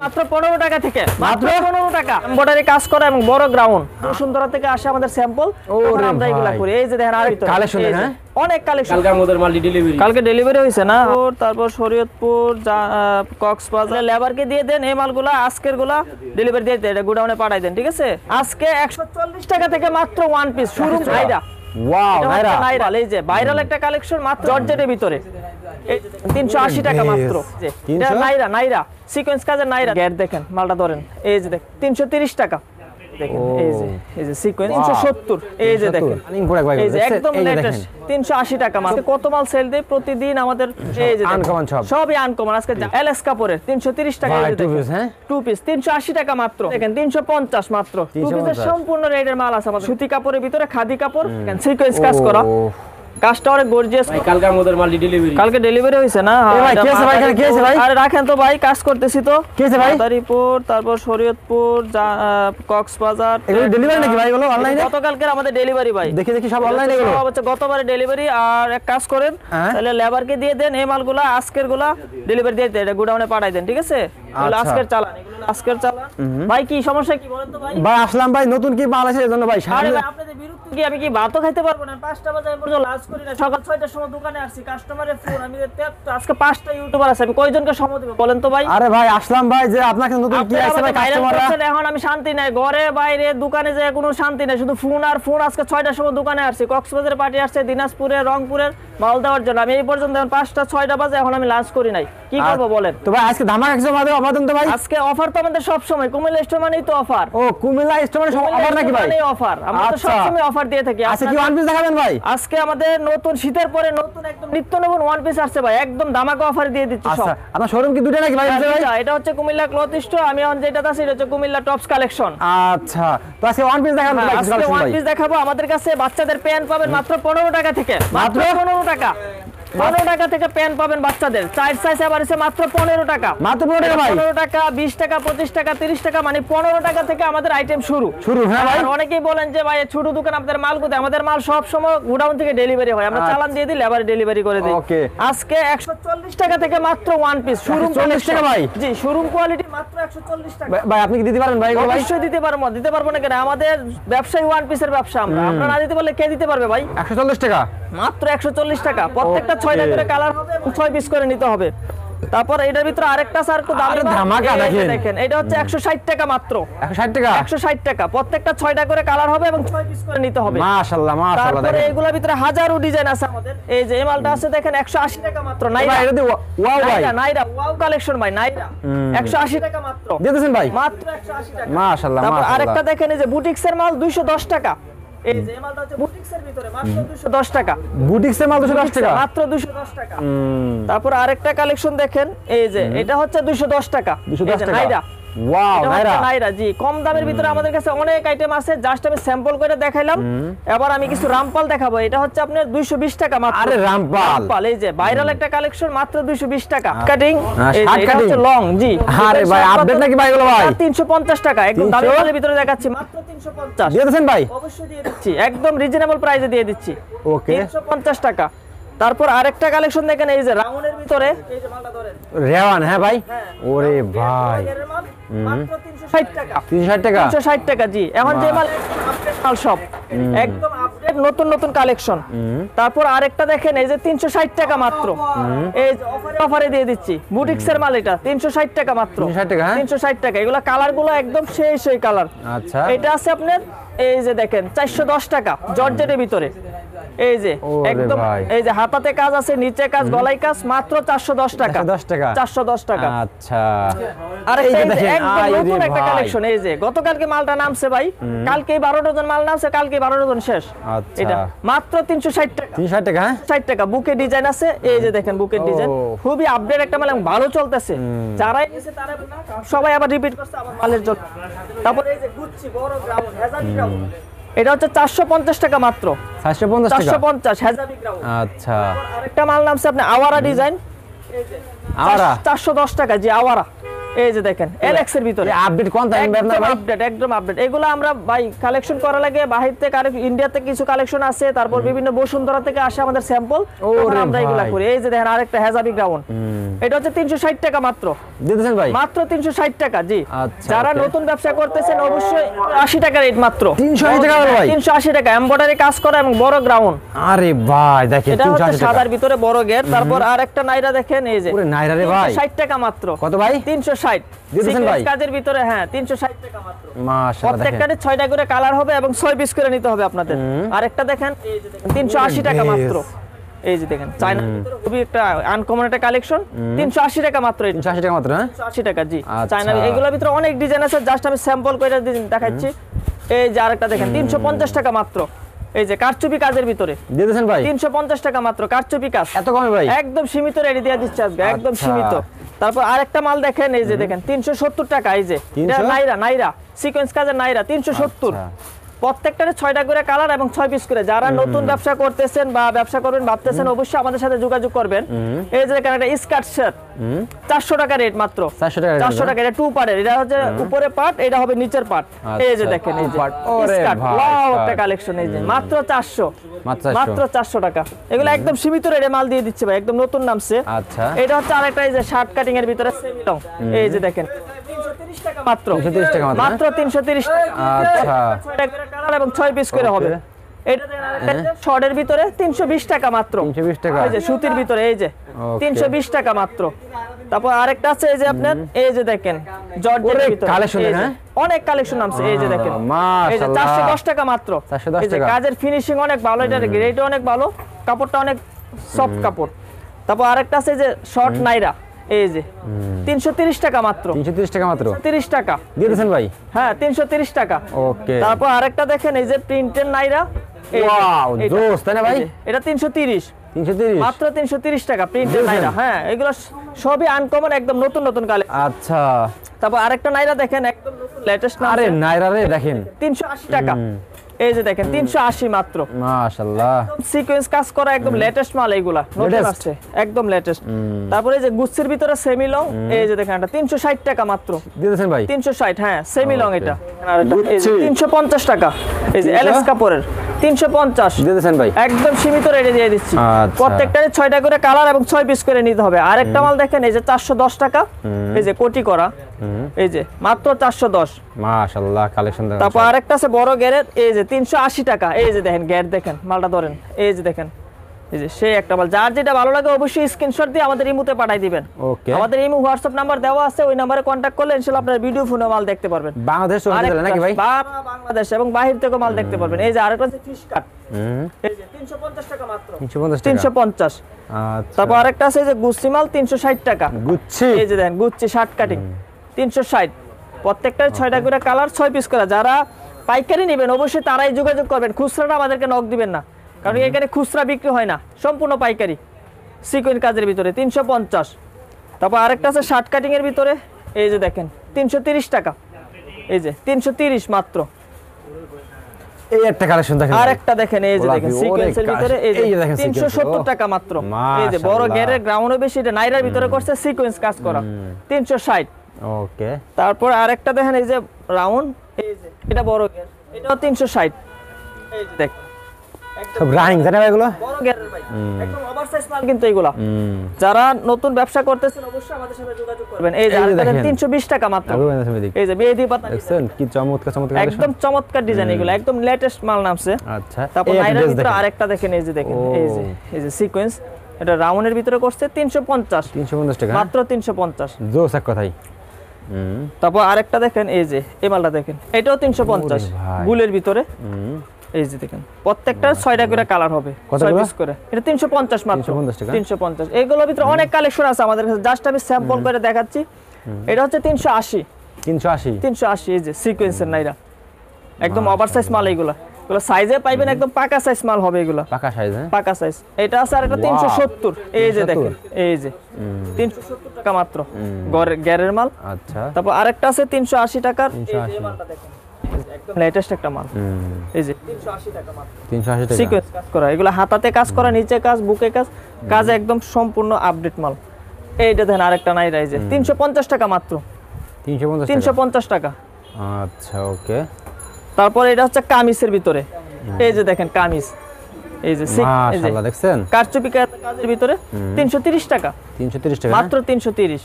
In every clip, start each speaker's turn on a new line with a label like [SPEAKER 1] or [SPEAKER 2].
[SPEAKER 1] মাত্র পনেরো টাকা থেকে। মাত্র পনেরো টাকা। এমব্রয়ডারি কাজ করা এবং বড় গ্রাউন্ড বসুন্ধরা থেকে আসে আমাদের স্যাম্পল আমরা এগুলা করি। এই যে দেখেন আর ভিতরে,
[SPEAKER 2] Collection
[SPEAKER 1] এই যে,
[SPEAKER 2] দেখেন, হ্যাঁ?
[SPEAKER 1] অনেক কালেকশন।
[SPEAKER 3] কালকার মধ্যে মাল ডেলিভারি
[SPEAKER 1] কালকে ডেলিভারি হয়েছে না? তারপর শরীয়তপুর যা- আহ, কক্সবাজার। লেবারকে দিয়ে দেন এই মালগুলা আজকেরগুলা ডেলিভারি দিয়ে দেন। এটা গোডাউনে পাঠাই দেন ঠিক আছে? আজকে একশো চল্লিশ টাকা থেকে মাত্র ওয়ান পিস শুরু
[SPEAKER 2] ওয়াও নাইরা
[SPEAKER 1] নাইরা এই যে ভাইরাল একটা কালেকশন মাত্র জর্জেটের ভিতরে। তিনশো আশি টাকা মাত্র। যে, এটা নাইরা নাইরা সিকোয়েন্স কাজের নাইরা গ্যাট দেখেন মালটা ধরেন। এই যে দেখ তিনশো তিরিশ টাকা। দেখেন এই যে এই যে সিকোয়েন্স তিনশো সত্তর। এই যে দেখেন
[SPEAKER 2] Running product ভাই
[SPEAKER 1] এই যে একদম লেটেস্ট
[SPEAKER 2] দেখেন।
[SPEAKER 1] তিনশো আশি টাকা মাত্র। কত মাল সেল দেয়? প্রতিদিন আমাদের এই যে দেখেন,
[SPEAKER 2] সব।
[SPEAKER 1] সবই আনকমন আজকে এলএস কাপড়ের তিনশো তিরিশ টাকা।
[SPEAKER 2] ভাই, two piece, হ্যাঁ?
[SPEAKER 1] টু পিস তিনশো আশি টাকা মাত্র। দেখেন তিনশো পঞ্চাশ মাত্র। টু
[SPEAKER 2] 350
[SPEAKER 1] পিসের সম্পূর্ণ রেটের মাল আছে আমাদের। সুতি কাপড়ের ভিতরে খাদি কাপড়। সিকোয়েন্স কাজ করা। কাজটা অনেক গর্জিয়াস
[SPEAKER 3] কালকার মধ্যে মাল ডেলিভারি
[SPEAKER 1] কালকে ডেলিভারি হয়েছে না?
[SPEAKER 2] ভাই, কি আছে ভাই, কি আছে ভাই?
[SPEAKER 1] আরে রাখেন তো ভাই কাজ করতেছি তো।
[SPEAKER 2] কি আছে ভাই?
[SPEAKER 1] মাদারীপুর তারপর শরীয়তপুর কক্সবাজার।
[SPEAKER 2] এগুলো delivery নাকি ভাই? এগুলো online
[SPEAKER 1] গতকালকের আমাদের ডেলিভারি ভাই।
[SPEAKER 2] দেখি দেখি সব অনলাইনে এগুলো।
[SPEAKER 1] সব হচ্ছে গতবারে ডেলিভারি আর এক কাজ করেন
[SPEAKER 2] হ্যাঁ?
[SPEAKER 1] তাহলে লেবারকে দিয়ে দেন এই মালগুলা আজকেরগুলা ডেলিভারি দিয়ে দেন এটা গোডাউনে পাঠাই দেন ঠিক আছে?
[SPEAKER 2] আচ্ছা।
[SPEAKER 1] আজকের চালান এগুলো আজকের চালান। ভাই কি সমস্যা কি বলেন তো ভাই?
[SPEAKER 2] ভাই আসলাম ভাই নতুন কি মাল আছে এজন্য ভাই?
[SPEAKER 1] আরে
[SPEAKER 2] সামনে
[SPEAKER 1] কি আমি কি ভাতও খাইতে পারব না? পাঁচটা বাজে আমি পর্যন্ত লাঞ্চ করি না। সকাল ছয়টার সময় দোকানে আসছি কাস্টমারের ফোন আমি আজকে পাঁচটা ইউটিউবার আছে আমি কয়জনকে সময় দেবো বলেন তো ভাই?
[SPEAKER 2] আরে ভাই আসলাম ভাই যে আপনাকে নতুন কি আছে ভাই কাস্টমাররা
[SPEAKER 1] এখন আমি শান্তি নাই। ঘরে বাইরে দোকানে যে কোনো শান্তি নাই শুধু ফোন আর ফোন আজকে ছয়টার সময় দোকানে আসছি। কক্সবাজারের পার্টি আসছে দিনাজপুরের রংপুরের। মাল দেওয়ার জন্য। আমি এই পর্যন্ত এখন পাঁচটা ছয়টা বাজে এখন আমি লাঞ্চ করি নাই। কি করব বলেন?
[SPEAKER 2] তো ভাই আজকে ধামাক একজন আমাদের অবাদন তো ভাই?
[SPEAKER 1] আজকে অফার তো আমাদের সবসময়। কুমিল্লা স্টোর মানেই তো অফার
[SPEAKER 2] ও কুমিল্লা স্টোর মানে অফার নাকি ভাই?
[SPEAKER 1] মানে অফার আমরা তো
[SPEAKER 2] আচ্ছা।
[SPEAKER 1] সবসময় অফার দিয়ে থাকি।
[SPEAKER 2] আজকে কি ওয়ান পিস দেখাবেন ভাই?
[SPEAKER 1] আজকে আমাদের নতুন শীতের পরে নতুন একদম নিত্য নতুন ওয়ান পিস আসছে ভাই। একদম ধামাক অফার দিয়ে দিচ্ছি সব।
[SPEAKER 2] আচ্ছা আপনার শোরুম কি দুটো নাকি ভাই?
[SPEAKER 1] হ্যাঁ, এটা হচ্ছে কুমিল্লা ক্লথ স্টোর আমি এখন যেটা আছে এটা হচ্ছে কুমিল্লা টপস কালেকশন
[SPEAKER 2] আচ্ছা তো আজকে ওয়ান পিস দেখাবো
[SPEAKER 1] আজকে ওয়ান পিস দেখাবো। আমাদের কাছে বাচ্চাদের প্যান্ট পাবেন মাত্র 15 টাকা থেকে। মাত্র? 15 টাকা। পনেরো টাকা থেকে প্যান্ট পাবেন বাচ্চাদের। চার সাইজ আবার এসে মাত্র পনেরো টাকা।
[SPEAKER 2] মাত্র 15 টাকা
[SPEAKER 1] পনেরো টাকা বিশ টাকা পঁচিশ টাকা তিরিশ টাকা মানে পনেরো টাকা থেকে আমাদের আইটেম শুরু।
[SPEAKER 2] শুরু, হ্যাঁ
[SPEAKER 1] অনেকেই বলেন যে ভাই ছোট দোকান আমাদের মাল কোথায়? আমাদের মাল সব সময় গোডাউন থেকে ডেলিভারি হয়। আমরা
[SPEAKER 2] আচ্ছা।
[SPEAKER 1] চালান দিয়ে দিই লেবার ডেলিভারি করে দিই. আজকে একশো চল্লিশ টাকা থেকে মাত্র ওয়ান পিস শোরুম
[SPEAKER 2] 140 টাকা ভাই?
[SPEAKER 1] জি শোরুম কোয়ালিটি মাত্র একশো চল্লিশ টাকা।
[SPEAKER 2] ভাই- আপনি কি দিতে পারেন ভাই
[SPEAKER 1] অবশ্যই দিতে পারব। দিতে পারব না কেন? আমাদের ব্যবসায়ী ওয়ান পিসের ব্যবসা আমরা। না দিতে পারলে কে দিতে পারবে ভাই?
[SPEAKER 2] একশো চল্লিশ টাকা।
[SPEAKER 1] মাত্র একশো চল্লিশ টাকা। প্রত্যেকটা. ছয়টা করে কালার হবে ছয় পিস করে নিতে হবে। তারপর এটার ভিতরে আরেকটা স্যার
[SPEAKER 2] ধামাকা দেখেন।
[SPEAKER 1] দেখেন এটা হচ্ছে একশো ষাট টাকা মাত্র।
[SPEAKER 2] একশো ষাট টাকা?
[SPEAKER 1] একশো ষাট টাকা। প্রত্যেকটা ছয়টা করে কালার হবে এবং ছয় পিস করে নিতে হবে। তারপরে
[SPEAKER 2] দেখেন।
[SPEAKER 1] এগুলোর ভিতরে হাজারো ডিজাইন আছে আমাদের। এই যে এই মালটা আছে দেখেন একশো আশি টাকা মাত্র। নাইরা
[SPEAKER 2] ভাই এটা ওয়াও ভাই।
[SPEAKER 1] নাইরা ওয়াও কালেকশন ভাই নাইরা। একশো আশি টাকা মাত্র।
[SPEAKER 2] দিতেছেন ভাই?
[SPEAKER 1] মাত্র একশো আশি টাকা।
[SPEAKER 2] মাশাল্লাহ
[SPEAKER 1] তারপর আরেকটা দেখেন এই যে বুটিক্সের মাল 210 টাকা। এই যে এই মালটা হচ্ছে বুটিক্সের ভিতরে মাত্র 210 টাকা।
[SPEAKER 2] বুটিক্সের মাল দুশো দশ টাকা?
[SPEAKER 1] মাত্র 210 টাকা।
[SPEAKER 2] হুম,
[SPEAKER 1] তারপর আরেকটা কালেকশন দেখেন এই যে এটা হচ্ছে 210 টাকা।
[SPEAKER 2] 210
[SPEAKER 1] এই
[SPEAKER 2] টাকা।
[SPEAKER 1] নাইরা
[SPEAKER 2] ওয়াও নাইরা
[SPEAKER 1] নাইরা জি। কম দামের ভিতরে আমাদের কাছে অনেক আইটেম আছে। জাস্ট আমি স্যাম্পল করে দেখাইলাম। এবার আমি কিছু রামপাল দেখাবো। এটা হচ্ছে আপনার 220 টাকা মাত্র।
[SPEAKER 2] আরে রামপাল।
[SPEAKER 1] রামপাল এই যে ভাইরাল একটা কালেকশন মাত্র 220 টাকা। কাটিং
[SPEAKER 2] হ্যাঁ,
[SPEAKER 1] এই যে
[SPEAKER 2] শার্ট
[SPEAKER 1] এটা হচ্ছে লং জি।
[SPEAKER 2] আরে ভাই, update নাকি ভাই এগুলো ভাই?
[SPEAKER 1] 350 টাকা। একদম দামি মালের ভিতরে দেখাচ্ছি মাত্র 350
[SPEAKER 2] দিয়ে দিতেছেন ভাই?
[SPEAKER 1] অবশ্যই দিয়ে দিচ্ছি। একদম রিজনেবল প্রাইসে দিয়ে দিচ্ছি।
[SPEAKER 2] ওকে
[SPEAKER 1] 350 টাকা। তারপর আরেকটা কালেকশন দেখেন এই যে রাউন্ডের ভিতরে।
[SPEAKER 2] রেওয়ান হ্যাঁ ভাই?
[SPEAKER 1] হ্যাঁ।
[SPEAKER 2] ওরে ভাই।
[SPEAKER 1] এর মাল মাত্র 360 টাকা।
[SPEAKER 2] তিনশো ষাট টাকা?
[SPEAKER 1] 360 টাকা জি। এখন যে মাল আপডেট মাল সব। একদম আপডেট নতুন নতুন কালেকশন তারপর আরেকটা দেখেন এই যে 360 টাকা মাত্র। এই অফারে দিয়ে দিচ্ছি। বুটিক্সের মাল এটা 360 টাকা মাত্র।
[SPEAKER 2] 360 টাকা, হ্যাঁ?
[SPEAKER 1] 360 টাকা। এগুলা কালারগুলো একদম সেই সেই কালার
[SPEAKER 2] আচ্ছা।
[SPEAKER 1] এটা আছে আপনার এই যে দেখেন চারশো দশ টাকা জর্জেটের ভিতরে। এই যে একদম এই যে হাতাতে কাজ আছে নিচে কাজ গলায় কাজ মাত্র চারশো দশ টাকা।
[SPEAKER 2] 410 টাকা।
[SPEAKER 1] টাকা।
[SPEAKER 2] আচ্ছা।
[SPEAKER 1] আর
[SPEAKER 2] এই যে
[SPEAKER 1] একদম নতুন একটা কালেকশন এই যে গতকালকে মালটা নামছে ভাই। কালকে বারো ডজন মাল নামছে কালকে বারো ডজন শেষ।
[SPEAKER 2] আচ্ছা।
[SPEAKER 1] এটা মাত্র তিনশো ষাট টাকা।
[SPEAKER 2] তিনশো ষাট টাকা হ্যাঁ?
[SPEAKER 1] ষাট টাকা বুকের ডিজাইন আছে এই যে দেখেন বুকের ডিজাইন খুবই আপডেট একটা মাল ভালো চলতেছে। যারাই নিছে তারা সবাই আবার রিপিট করছে মালের জন্য। তারপর এই যে গুচ্ছি বড় গ্রাউন্ড হেজাবি গ্রাউন্ড এটা হচ্ছে চারশো পঞ্চাশ টাকা মাত্র।
[SPEAKER 2] সাতশো পঞ্চাশ
[SPEAKER 1] চারশো
[SPEAKER 2] টাকা
[SPEAKER 1] পঞ্চাশ গ্রাউন্ড
[SPEAKER 2] আচ্ছা।
[SPEAKER 1] আরেকটা মাল নামছে আপনি আওয়ারা ডিজাইন
[SPEAKER 2] আওয়ারা?
[SPEAKER 1] চারশো দশ টাকা জি আওয়ারা। এই যে দেখেন এলএক্স এর ভিতরে।
[SPEAKER 2] আপডেট কোন টাইম আপনার ভাই?
[SPEAKER 1] আপডেট একদম আপডেট এগুলো আমরা ভাই কালেকশন করা লাগে বাহির থেকে আর কিছু কালেকশন আছে তারপর বিভিন্ন বসুন্ধরা থেকে আসে আমাদের স্যাম্পল আমরা এগুলা করি। এই যে দেখেন আরেকটা হেজাবি গ্রাউন্ড এটা হচ্ছে তিনশো ষাট টাকা মাত্র।
[SPEAKER 2] দিতেছেন ভাই?
[SPEAKER 1] মাত্র তিনশো ষাট টাকা জি।
[SPEAKER 2] আচ্ছা,
[SPEAKER 1] যারা নতুন ব্যবসা করতেছেন অবশ্যই আশি টাকা রেট মাত্র।
[SPEAKER 2] 380 টাকা ভাই?
[SPEAKER 1] তিনশো আশি টাকা এম্বয়ডারি কাজ করা এবং বড় গ্রাউন্ড
[SPEAKER 2] আরে ভাই দেখেন
[SPEAKER 1] এটা
[SPEAKER 2] তিনশো
[SPEAKER 1] হচ্ছে
[SPEAKER 2] আশি টাকা।
[SPEAKER 1] সাদার ভিতরে বড় গেট তারপর আর একটা নাইরা দেখেন এই যে।
[SPEAKER 2] ওরে নাইরা রে ভাই।
[SPEAKER 1] ষাট টাকা মাত্র।
[SPEAKER 2] কত ভাই?
[SPEAKER 1] তিনশো ষাট।
[SPEAKER 2] দিতেছেন ভাই?
[SPEAKER 1] কাজের ভিতরে হ্যাঁ তিনশো ষাট টাকা মাত্র।
[SPEAKER 2] মাশাআল্লাহ দেখেন।
[SPEAKER 1] প্রত্যেকটারে ছয়টা করে কালার হবে এবং ছয় পিস করে নিতে হবে আপনাদের। আরেকটা দেখেন তিনশো আশি টাকা মাত্র। এই যে দেখেন চায়না খুবই একটা আনকমন একটা কালেকশন তিনশো আশি টাকা মাত্র এটা।
[SPEAKER 2] তিনশো আশি টাকা মাত্র হ্যাঁ?
[SPEAKER 1] আশি টাকা জি।
[SPEAKER 2] আচ্ছা।
[SPEAKER 1] চায়না এগুলোর ভিতরে অনেক ডিজাইন আছে জাস্ট আমি স্যাম্পল দেখাচ্ছি। এই যে আরেকটা দেখেন তিনশো পঞ্চাশ টাকা মাত্র। এই যে কারচুপি কাজের ভিতরে।
[SPEAKER 2] দিতেছেন ভাই?
[SPEAKER 1] তিনশো পঞ্চাশ টাকা মাত্র কারচুপি কাজ।
[SPEAKER 2] এত কমে ভাই?
[SPEAKER 1] একদম সীমিত রেডি দিয়ে দিচ্ছে আজকে একদম
[SPEAKER 2] আচ্ছা।
[SPEAKER 1] সীমিত। তারপর আরেকটা মাল দেখেন এই যে দেখেন তিনশো সত্তর টাকা এই যে। নাইরা নাইরা সিকোয়েন্স কাজের নাইরা তিনশো সত্তর।
[SPEAKER 2] আচ্ছা।
[SPEAKER 1] প্রত্যেকটারে ছয়টা করে কালার এবং ছয় পিস করে। যারা নতুন ব্যবসা করতেছেন বা ব্যবসা করবেন ভাবতেছেন অবশ্যই আমাদের সাথে যোগাযোগ করবেন। এই যে দেখেন একটা স্কার্ট শার্ট চারশো টাকা রেট মাত্র।
[SPEAKER 2] 400 টাকা rate
[SPEAKER 1] চারশো টাকা এটা টু পার্টের এটা হচ্ছে উপরে পার্ট এটা হবে নিচের পার্ট এই যে
[SPEAKER 2] আচ্ছা,
[SPEAKER 1] দেখেন এই যে একটা কালেকশন এই যে। মাত্র চারশো। মাত্র চারশো। টাকা। এগুলো একদম সীমিত রেটে মাল দিয়ে দিচ্ছে ভাই একদম নতুন নামছে।
[SPEAKER 2] আচ্ছা।
[SPEAKER 1] এটা হচ্ছে আরেকটা এই যে শার্ট কাটিং এর ভিতরে এই যে দেখেন। 330 টাকা মাত্র।
[SPEAKER 2] 330 টাকা মাত্র,
[SPEAKER 1] মাত্র 330 টাকা।
[SPEAKER 2] আচ্ছা।
[SPEAKER 1] কালার এবং ছয় পিস করে হবে। এটা শর্টের ভিতরে 320 টাকা মাত্র।
[SPEAKER 2] 320 টাকা।
[SPEAKER 1] এই যে সুতির ভিতরে এই যে 320 টাকা মাত্র। তারপর আরেকটা আছে এই যে আপনার এই যে দেখেন জর্জের ভিতরে।
[SPEAKER 2] collection
[SPEAKER 1] এই অনেক কালেকশন নামছে এই যে দেখেন। এই যে 410 টাকা মাত্র।
[SPEAKER 2] 410 টাকা।
[SPEAKER 1] কাজের ফিনিশিং অনেক ভালো এটা গ্রেড অনেক ভালো কাপড়টা অনেক সফট কাপড়। তারপর আরেকটা আছে যে শর্ট নাইরা এই যে 330 টাকা মাত্র।
[SPEAKER 2] তিনশো তিরিশ টাকা মাত্র?
[SPEAKER 1] 30 টাকা।
[SPEAKER 2] দিতেছেন ভাই?
[SPEAKER 1] হ্যাঁ 330 টাকা।
[SPEAKER 2] ওকে।
[SPEAKER 1] তারপর আরেকটা দেখেন এই যে প্রিন্টের নাইরা। এই যে,
[SPEAKER 2] Wow,
[SPEAKER 1] এটা।
[SPEAKER 2] জোস, তাই না ভাই?
[SPEAKER 1] এটা 330
[SPEAKER 2] তিনশো তিরিশ?
[SPEAKER 1] মাত্র 330 টাকা প্রিন্টের
[SPEAKER 2] বুঝলেন?
[SPEAKER 1] নাইরা। হ্যাঁ এগুলো সবই আনকমন একদম নতুন নতুন কালে
[SPEAKER 2] আচ্ছা।
[SPEAKER 1] তারপর আরেকটা নাইরা দেখেন একদম নতুন লেটেস্ট
[SPEAKER 2] আরে নাইরা রে দেখেন।
[SPEAKER 1] 380 টাকা। এই যে দেখেন 380 মাত্র।
[SPEAKER 2] মাশাআল্লাহ
[SPEAKER 1] সিকোয়েন্স কাজ করা একদম লেটেস্ট মাল এইগুলা নতুন আসছে একদম লেটেস্ট তারপরে এই যে গুচ্ছের ভিতরে সেমি লং এই যে দেখেন এটা 360 টাকা মাত্র।
[SPEAKER 2] দিয়েছেন ভাই?
[SPEAKER 1] 360 হ্যাঁ সেমি লং এটা। আর এটা এই যে
[SPEAKER 2] গুচ্ছি।
[SPEAKER 1] 350 টাকা এই যে
[SPEAKER 2] 300?
[SPEAKER 1] এলএস কাপড়ের। 350
[SPEAKER 2] দিতেছেন ভাই?
[SPEAKER 1] একদম সীমিত রেটে দিয়ে দিচ্ছি।
[SPEAKER 2] আচ্ছা।
[SPEAKER 1] প্রত্যেকটারে করে কালার এবং পিস করে নিতে হবে। আরেকটা মাল দেখেন এই যে 410 টাকা। এই যে কোটি করা। এই যে মাত্র 410
[SPEAKER 2] মাশাআল্লাহ কালেকশন
[SPEAKER 1] তারপর আরেকটা আছে বড় এই যে 380 টাকা। এই যে দেখেন দেখেন মালটা ধরেন। এই যে দেখেন এই যে সেই একটা মাল যার যেটা ভালো লাগে অবশ্যই স্ক্রিনশট দিয়ে আমাদের ইমুতে পাঠিয়ে দিবেন।
[SPEAKER 2] ওকে
[SPEAKER 1] আমাদের ইমু হোয়াটসঅ্যাপ নাম্বার দেওয়া আছে ওই নাম্বারে কন্ট্যাক্ট করলে ইনশাআল্লাহ আপনার ভিডিও ফোনে মাল দেখতে পারবেন।
[SPEAKER 2] বাংলাদেশ নাকি ভাই?
[SPEAKER 1] বাংলাদেশ এবং বাহির থেকে মাল দেখতে পারবেন। এই যে আরেকটা ফিশ কাট এই যে 350 টাকা মাত্র।
[SPEAKER 2] 350
[SPEAKER 1] 350
[SPEAKER 2] আচ্ছা।
[SPEAKER 1] তারপর আরেকটা আছে যে গুচ্ছি মাল 360 টাকা।
[SPEAKER 2] গুচ্ছি?
[SPEAKER 1] এই যে দেখেন গুচ্ছি শার্ট কাটিং 360 প্রত্যেকটার ছয়টা করে কালার ছয় পিস করা যারা পাইকারি নেবেন অবশ্যই তারাই যোগাযোগ করবেন। খুচরাটা আমাদেরকে নক দিবেন না। কারণ এখানে খুচরা বিক্রি হয় না সম্পূর্ণ পাইকারি। সিকুয়েন্ট কাজের ভিতরে তিনশো পঞ্চাশ। তারপর আরেকটা আছে শার্ট কাটিং এর ভিতরে এই যে দেখেন তিনশো তিরিশ টাকা। এই যে তিনশো তিরিশ মাত্র।
[SPEAKER 2] এই একটা কালেকশন দেখেন
[SPEAKER 1] আর দেখেন এই যে
[SPEAKER 2] গোলাপি,
[SPEAKER 1] দেখেন
[SPEAKER 2] ওরে
[SPEAKER 1] সিকোয়েন্সের ভিতরে এই
[SPEAKER 2] এই যে
[SPEAKER 1] যে
[SPEAKER 2] দেখেন
[SPEAKER 1] তিনশো
[SPEAKER 2] sequence,
[SPEAKER 1] সত্তর
[SPEAKER 2] ও।
[SPEAKER 1] টাকা মাত্র। এই যে বড়
[SPEAKER 2] মাশাআল্লাহ।
[SPEAKER 1] গ্রাউন্ডও বেশি এটা নাইরার ভিতরে করছে সিকোয়েন্স কাজ করা। তিনশো ষাট।
[SPEAKER 2] ওকে।
[SPEAKER 1] তারপর আরেকটা দেখেন এই যে রাউন্ড এই যে এটা বড় গের এটাও তিনশো ষাট। এই যে দেখ
[SPEAKER 2] সব রানিং তাই না এগুলো?
[SPEAKER 1] বড় গেরের ভাই একদম ওভারসাইজ মাল কিন্তু এগুলা। যারা নতুন ব্যবসা করতেছেন অবশ্যই আমাদের সাথে যোগাযোগ করবেন। এই যে
[SPEAKER 2] এই যে
[SPEAKER 1] আরেকটা
[SPEAKER 2] দেখেন।
[SPEAKER 1] তিনশো টাকা মাত্র। এই যে মেহেদি পাতা
[SPEAKER 2] দেখছেন কি চমৎকার চমৎকার
[SPEAKER 1] একদম চমৎকার ডিজাইন এগুলো একদম লেটেস্ট মাল নামছে।
[SPEAKER 2] আচ্ছা।
[SPEAKER 1] তারপর
[SPEAKER 2] একটা
[SPEAKER 1] নাইরার ভিতরে
[SPEAKER 2] দেখেন।
[SPEAKER 1] আরেকটা দেখেন এই যে দেখেন এই যে এই যে সিকোয়েন্স এটা রাউন্ডের ভিতরে করছে তিনশো পঞ্চাশ।
[SPEAKER 2] 350 টাকা।
[SPEAKER 1] মাত্র তিনশো পঞ্চাশ।
[SPEAKER 2] জোস এক কথাই।
[SPEAKER 1] তারপর আরেকটা দেখেন এই যে এই মালটা দেখেন এটাও তিনশো পঞ্চাশ।
[SPEAKER 2] ভাই।
[SPEAKER 1] ভিতরে। এই যে দেখেন প্রত্যেকটা ছয়টা করে কালার হবে ছয় পিস করে। এটা তিনশো পঞ্চাশ মাত্র। তিনশো পঞ্চাশ এইগুলোর ভিতরে অনেক কালেকশন আছে আমাদের কাছে জাস্ট আমি স্যাম্পল করে দেখাচ্ছি। এটা হচ্ছে তিনশো আশি।
[SPEAKER 2] 380
[SPEAKER 1] তিনশো আশি এই যে সিকোয়েন্সের নাইরা। একদম ওভার সাইজ মাল এইগুলা। এগুলো সাইজে পাইবেন একদম পাকা সাইজ মাল হবে এগুলা।
[SPEAKER 2] পাকা সাইজ হ্যাঁ?
[SPEAKER 1] পাকা সাইজ এটা আছে আর! তিনশো সত্তর। এই যে দেখেন এই যে। তিনশো সত্তর টাকা মাত্র। গড়ের- গ্যারের মাল।
[SPEAKER 2] আচ্ছা।
[SPEAKER 1] তারপর আরেকটা আছে তিনশো আশি টাকার।
[SPEAKER 2] 380
[SPEAKER 1] একদম লেটেস্ট একটা মাল। এই যে তিনশো আশি টাকা মাত্র।
[SPEAKER 2] 380 টাকা।
[SPEAKER 1] সিকোয়েন্স কাজ করা। এগুলো হাতাতে কাজ করা নিচে কাজ বুকে কাজ কাজ একদম সম্পূর্ণ আপডেট মাল। এইটা দেখেন আরেকটা নাই তিনশো পঞ্চাশ টাকা মাত্র।
[SPEAKER 2] 350
[SPEAKER 1] তিনশো
[SPEAKER 2] টাকা। আচ্ছা ওকে।
[SPEAKER 1] তারপর এটা হচ্ছে কামিজের ভিতরে। এই যে দেখেন কামিজ। এই যে সিক-
[SPEAKER 2] মাশাআল্লাহ দেখছেন?
[SPEAKER 1] কারচুপি কাজের ভিতরে তিনশো তিরিশ টাকা।
[SPEAKER 2] 330 টাকা
[SPEAKER 1] মাত্র তিনশো তিরিশ।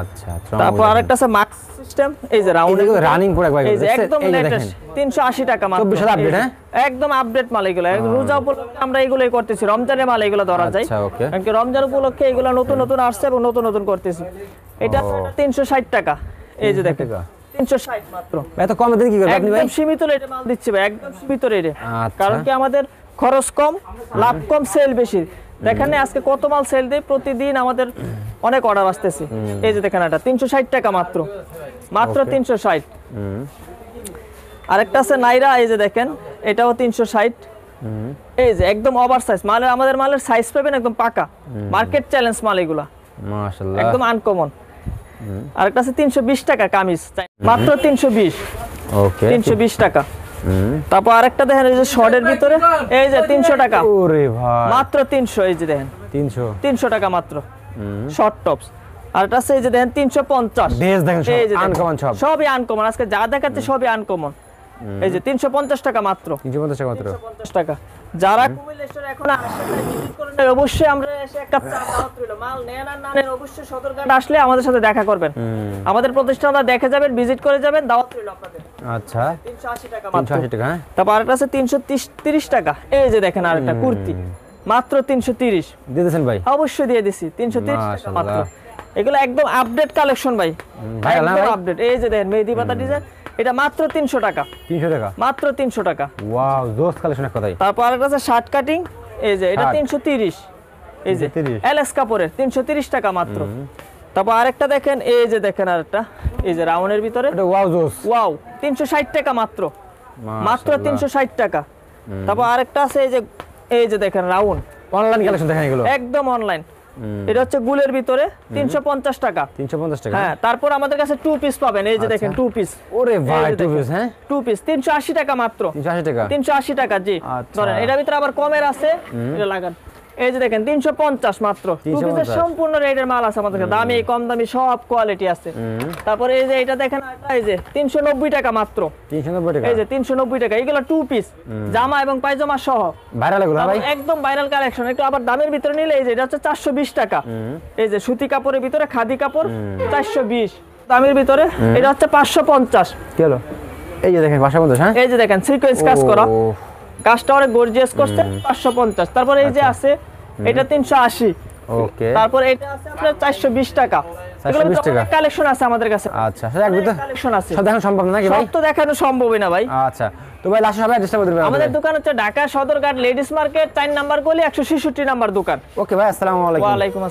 [SPEAKER 2] আচ্ছা
[SPEAKER 1] তারপর আরেকটা আছে সিস্টেম এই যে রাউন্ড
[SPEAKER 2] ভাই,
[SPEAKER 1] এই যে একদম লেটেস্ট
[SPEAKER 2] দেখেন।
[SPEAKER 1] তিনশো আশি টাকা মাত্র।
[SPEAKER 2] 24 সালে update,
[SPEAKER 1] এই যে,
[SPEAKER 2] হ্যাঁ?
[SPEAKER 1] একদম আপডেট মাল এগুলো। রোজা উপলক্ষে আমরা এগুলোই করতেছি রমজানের মাল এগুলো ধরা যায়।
[SPEAKER 2] আচ্ছা, okay.
[SPEAKER 1] কারণ কি রমজান উপলক্ষে এগুলো নতুন নতুন আসছে এবং নতুন নতুন করতেছি। এটা তিনশো ষাট টাকা। এই যে দেখেন
[SPEAKER 2] টাকা।
[SPEAKER 1] তিনশো ষাট মাত্র।
[SPEAKER 2] এত কমে দিন কি করবে? আপনি ভাই?
[SPEAKER 1] সীমিত রেটে মাল দিচ্ছি ভাই একদম সীমিত রেটে
[SPEAKER 2] আচ্ছা।
[SPEAKER 1] কারণ কি আমাদের খরচ কম লাভ কম সেল বেশি। দেখেন আজকে কত মাল সেল দেয় প্রতিদিন আমাদের অনেক অর্ডার আসতেছে। এই যে দেখেন এটা তিনশো ষাট টাকা মাত্র। মাত্র তিনশো ষাট। আরেকটা আছে নাইরা এই যে দেখেন এটাও তিনশো ষাট। এই যে একদম ওভার সাইজ মালের আমাদের মালের সাইজ পাবেন একদম পাকা। মার্কেট চ্যালেঞ্জ মাল এগুলা। একদম আনকমন আরেকটা আছে তিনশো বিশ টাকা কামিজ। মাত্র তিনশো বিশ।
[SPEAKER 2] ওকে
[SPEAKER 1] তিনশো বিশ টাকা। তারপর আরেকটা দেখেন এই যে শর্টের ভিতরে এই যে তিনশো টাকা।
[SPEAKER 2] ওরে ভাই।
[SPEAKER 1] মাত্র তিনশো এই যে দেখেন।
[SPEAKER 2] 300
[SPEAKER 1] তিনশো টাকা মাত্র। Short tops. আর এটা আছে এই যে দেখেন তিনশো পঞ্চাশ।
[SPEAKER 2] ড্রেস দেখেন সব আনকমন সব।
[SPEAKER 1] সবই আনকমন আজকে যা দেখাচ্ছে সবই আনকমন এই যে তিনশো পঞ্চাশ টাকা মাত্র।
[SPEAKER 2] 350 টাকা মাত্র।
[SPEAKER 1] 350 টাকা। যারা কুমিল্লা স্টোরে এখন অবশ্যই আমরা এসে এক কাপ চা দাওয়াত রইল। মাল নেন আর না নেন, অবশ্যই সদরঘাট আসলে আমাদের সাথে দেখা করবেন। আমাদের প্রতিষ্ঠানটা দেখে যাবেন ভিজিট করে যাবেন দাওয়াত রইল আপনাদের।
[SPEAKER 2] আচ্ছা।
[SPEAKER 1] তিনশো আশি টাকা মাত্র।
[SPEAKER 2] 380 টাকা হ্যাঁ।
[SPEAKER 1] তারপর আরেকটা আছে তিনশো তিরিশ টাকা। এই যে দেখেন আরেকটা কুর্তি। মাত্র তিনশো তিরিশ।
[SPEAKER 2] দিয়ে দিয়েছেন ভাই?
[SPEAKER 1] অবশ্যই দিয়ে দিছি। তিনশো তিরিশ টাকা মাত্র। এগুলো একদম আপডেট কালেকশন ভাই। একদম
[SPEAKER 2] ভাই?
[SPEAKER 1] আপডেট এই যে দেখেন মেহেদি পাতা ডিজাইন এটা মাত্র তিনশো টাকা।
[SPEAKER 2] 300 টাকা?
[SPEAKER 1] মাত্র তিনশো টাকা।
[SPEAKER 2] ওয়াও জোস কালেকশন এক কথাই
[SPEAKER 1] তারপর আরেকটা আছে শার্ট কাটিং। এই যে এটা
[SPEAKER 2] Shirt।
[SPEAKER 1] তিনশো তিরিশ। এই যে
[SPEAKER 2] 330
[SPEAKER 1] এলএস কাপড়ের তিনশো তিরিশ টাকা মাত্র। তারপর আরেকটা দেখেন এই যে দেখেন আরেকটা। এই যে রাউন্ডের ভিতরে।
[SPEAKER 2] এটা ওয়াও জোস।
[SPEAKER 1] ওয়াও তিনশো ষাট টাকা মাত্র। মাত্র
[SPEAKER 2] মাশাআল্লাহ।
[SPEAKER 1] তিনশো ষাট টাকা। তারপর আরেকটা আছে এই যে এই যে দেখেন রাউন্ড
[SPEAKER 2] অনলাইন কালেকশন দেখেন এগুলো?
[SPEAKER 1] একদম অনলাইন এটা হচ্ছে গুলের ভিতরে তিনশো পঞ্চাশ টাকা।
[SPEAKER 2] 350 টাকা
[SPEAKER 1] হ্যাঁ তারপর আমাদের কাছে টু পিস পাবেন এই যে
[SPEAKER 2] আচ্ছা।
[SPEAKER 1] দেখেন টু পিস
[SPEAKER 2] ওরে ভাই টু পিস হ্যাঁ?
[SPEAKER 1] টু পিস তিনশো আশি টাকা মাত্র।
[SPEAKER 2] 380 টাকা।
[SPEAKER 1] তিনশো আশি টাকা জি।
[SPEAKER 2] আচ্ছা।
[SPEAKER 1] ধরেন এটার ভিতরে আবার কমের আছে। এটা লাগান। এই যে দেখেন তিনশো পঞ্চাশ মাত্র। টু পিসের
[SPEAKER 2] 350
[SPEAKER 1] সম্পূর্ণ রেটের মাল আছে আমাদের কাছে। দামি কম দামি সব কোয়ালিটি আছে। তারপরে এই যে এটা দেখেন এই যে তিনশো নব্বই টাকা মাত্র।
[SPEAKER 2] 390 টাকা।
[SPEAKER 1] এই যে তিনশো নব্বই টাকা এগুলো টু পিস জামা এবং পায়জামা সহ।
[SPEAKER 2] ভাইরাল
[SPEAKER 1] একদম ভাইরাল কালেকশন একটু আবার দামের ভিতরে নিলে এই যে এটা হচ্ছে চারশো বিশ টাকা। এই যে সুতি কাপড়ের ভিতরে খাদি কাপড় চারশো বিশ। দামের ভিতরে এটা হচ্ছে পাঁচশো পঞ্চাশ।
[SPEAKER 2] কি হলো? এই যে দেখেন বাসা বন্ধু হ্যাঁ?
[SPEAKER 1] এই যে দেখেন সিকোয়েন্স কাজ করা। কাজটা অনেক গর্জিয়াস করছে পাঁচশো পঞ্চাশ। তারপরে এই যে আছে এটা তিনশো আশি।
[SPEAKER 2] ওকে।
[SPEAKER 1] তারপর এটা আছে আপনার চারশো বিশ টাকা।
[SPEAKER 2] 420 টাকা।
[SPEAKER 1] কালেকশন আছে আমাদের কাছে।
[SPEAKER 2] আচ্ছা সেটা একদম তো
[SPEAKER 1] কালেকশন আছে।
[SPEAKER 2] দেখানো সম্ভব নাকি ভাই?
[SPEAKER 1] সব তো দেখানো সম্ভবই না ভাই।
[SPEAKER 2] আচ্ছা তো ভাই লাস্টে সবাই অ্যাড্রেসটা বলে
[SPEAKER 1] আমাদের দোকান হচ্ছে ঢাকা সদরঘাট লেডিস মার্কেট চার নাম্বার গলি একশো ছেষট্টি নাম্বার দোকান।
[SPEAKER 2] ওকে ভাই আসসালামু আলাইকুম।
[SPEAKER 1] আসসালাম।